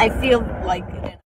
I feel like